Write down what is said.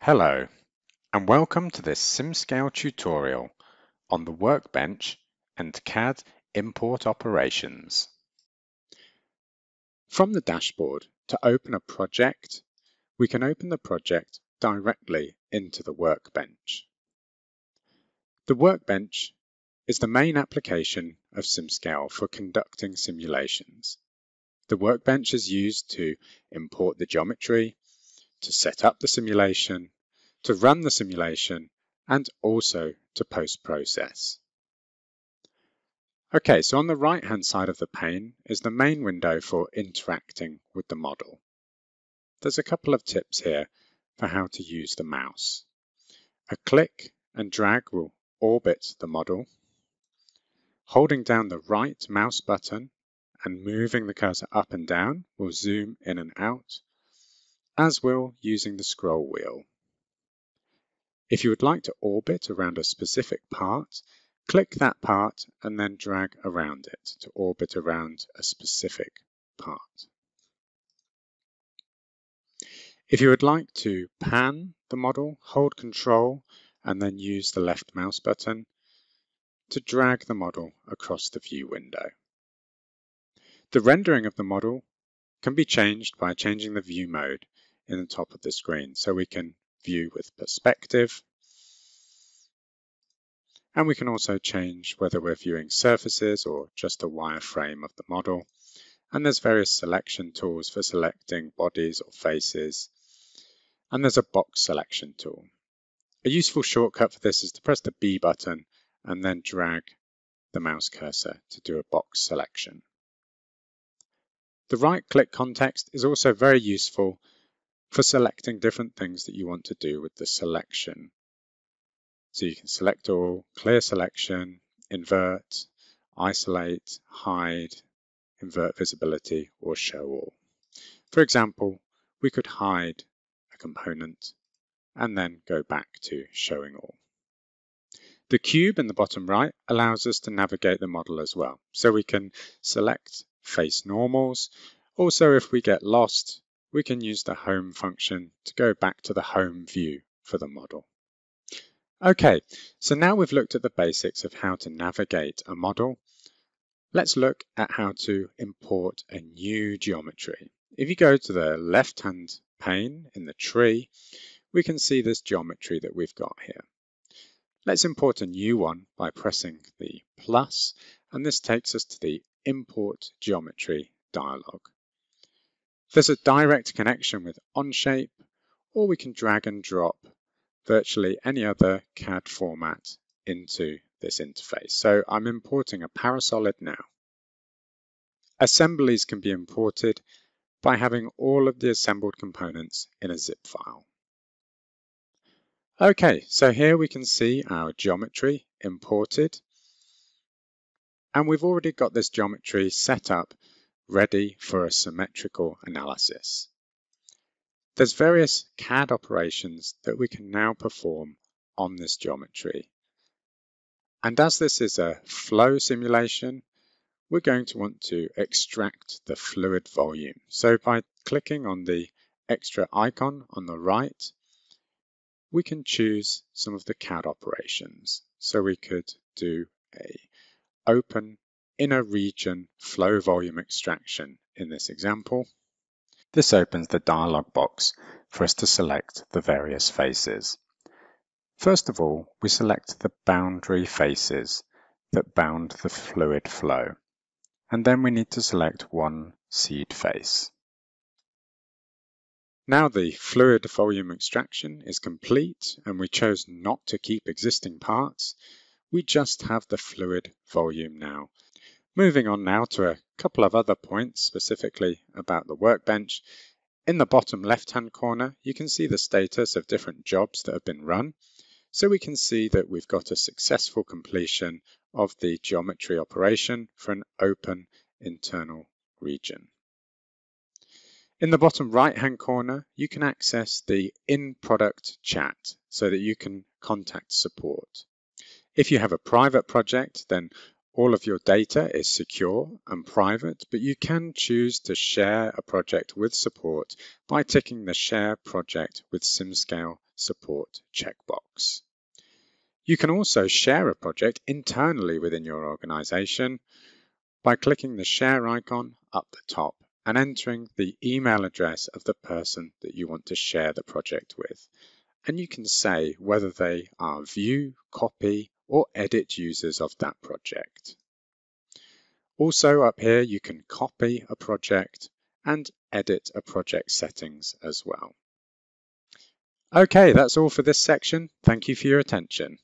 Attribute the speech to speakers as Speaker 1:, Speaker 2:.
Speaker 1: Hello, and welcome to this SimScale tutorial on the Workbench and CAD import operations. From the dashboard, to open a project, we can open the project directly into the Workbench. The Workbench is the main application of SimScale for conducting simulations. The Workbench is used to import the geometry, to set up the simulation, to run the simulation, and also to post-process. Okay, so on the right-hand side of the pane is the main window for interacting with the model. There's a couple of tips here for how to use the mouse. A click and drag will orbit the model. Holding down the right mouse button and moving the cursor up and down will zoom in and out, as will using the scroll wheel. If you would like to orbit around a specific part, click that part and then drag around it to orbit around a specific part. If you would like to pan the model, hold Control and then use the left mouse button to drag the model across the view window. The rendering of the model can be changed by changing the view mode in the top of the screen. So we can view with perspective. And we can also change whether we're viewing surfaces or just a wireframe of the model. And there's various selection tools for selecting bodies or faces. And there's a box selection tool. A useful shortcut for this is to press the B button and then drag the mouse cursor to do a box selection. The right-click context is also very useful for selecting different things that you want to do with the selection. So you can select all, clear selection, invert, isolate, hide, invert visibility, or show all. For example, we could hide a component and then go back to showing all. The cube in the bottom right allows us to navigate the model as well. So we can select face normals. Also, if we get lost, we can use the home function to go back to the home view for the model. Okay, so now we've looked at the basics of how to navigate a model. Let's look at how to import a new geometry. If you go to the left-hand pane in the tree, we can see this geometry that we've got here. Let's import a new one by pressing the plus, and this takes us to the Import Geometry dialog. There's a direct connection with Onshape, or we can drag and drop virtually any other CAD format into this interface. So I'm importing a Parasolid now. Assemblies can be imported by having all of the assembled components in a zip file. Okay, so here we can see our geometry imported. And we've already got this geometry set up ready for a symmetrical analysis. There's various CAD operations that we can now perform on this geometry. And as this is a flow simulation, we're going to want to extract the fluid volume. So by clicking on the extra icon on the right, we can choose some of the CAD operations. So we could do a open inner region flow volume extraction in this example. This opens the dialog box for us to select the various faces. First of all, we select the boundary faces that bound the fluid flow, and then we need to select one seed face. Now the fluid volume extraction is complete and we chose not to keep existing parts, we just have the fluid volume now Moving on now to a couple of other points specifically about the workbench. In the bottom left-hand corner, you can see the status of different jobs that have been run. So we can see that we've got a successful completion of the geometry operation for an open internal region. In the bottom right-hand corner, you can access the in-product chat so that you can contact support. If you have a private project, then all of your data is secure and private, but you can choose to share a project with support by ticking the Share Project with SimScale support checkbox. You can also share a project internally within your organization by clicking the share icon up the top and entering the email address of the person that you want to share the project with. And you can say whether they are view, copy, or edit users of that project. Also up here, you can copy a project and edit a project settings as well. Okay, that's all for this section. Thank you for your attention.